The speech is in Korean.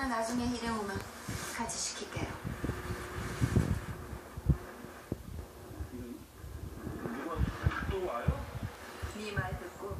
저는 나중에 일행 오면 같이 시킬게요. 음, 누가 또 와요? 네 말 듣고